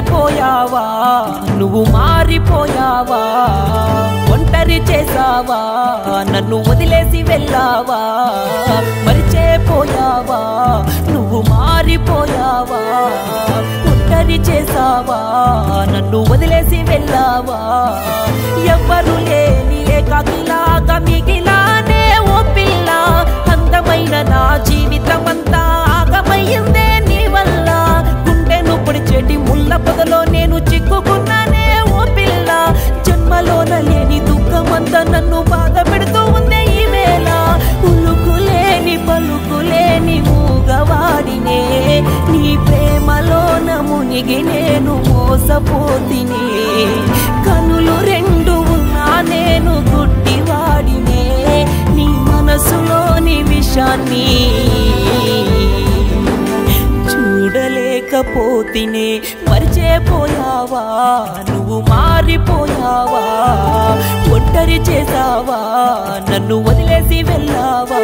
పోయావా? నువ్వు మారిపోయావా? ఒంటరి చేసావా నన్ను వదిలేసి వెళ్ళావా? మరిచేపోయావా? నువ్వు మారిపోయావా? ఒంటరి చేసావా నన్ను వదిలేసి వెళ్ళావా? ఎవరు బాధలో నేను చిక్కుకున్నానే ఓ పిల్ల. జన్మలోన లేని దుఃఖమంతా నన్ను బాధ పెడుతూ ఉందే ఈ వేళ. ఉలుకులేని పలుకులేని మూగవాడినే. నీ ప్రేమలోన మునిగి నేను మోసపోతిని. కనులు రెండు ఉన్నా నేను గుడ్డివాడినే. నీ మనసులోని విషాన్ని చూడలేకపోతినే మరిచేపోయావా? నువ్వు మారిపోయావా? ఒంటరి చేసావా నన్ను వదిలేసి వెళ్ళావా?